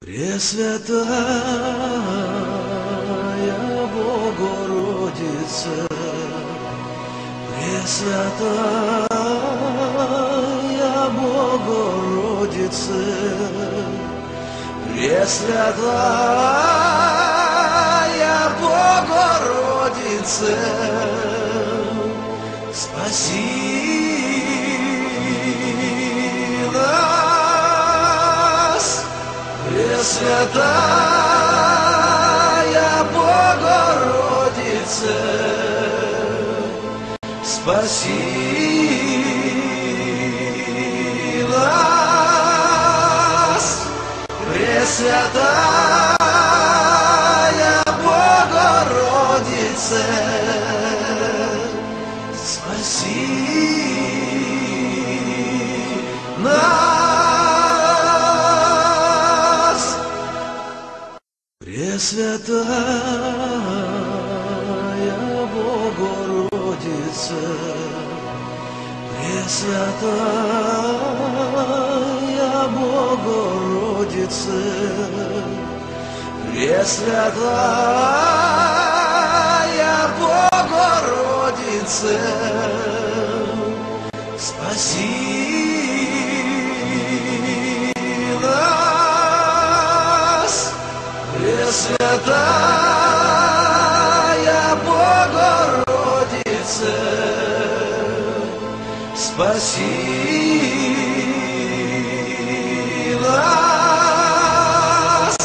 Пресвятая Богородица, Пресвятая Богородица, Пресвятая Богородица, спаси Пресвятая Богородица, спаси Пресвятая Богородица, Пресвятая Богородица, Пресвятая Богородица, Пресвятая Богородица, спаси нас,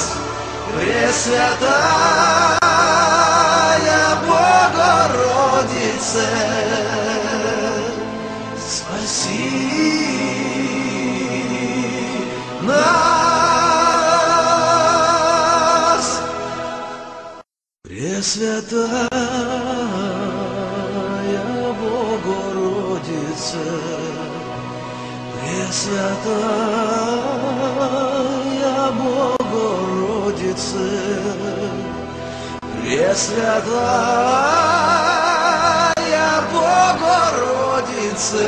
Пресвятая Богородица, спаси Пресвятая Богородица, Пресвятая Богородица, Пресвятая Богородица,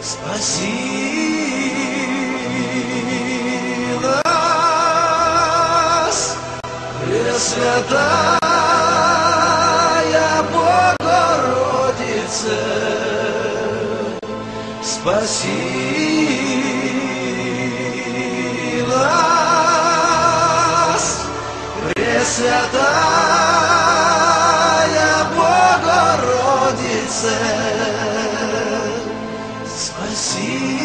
спаси Пресвятая Богородица, спаси нас, Пресвятая Богородица, спаси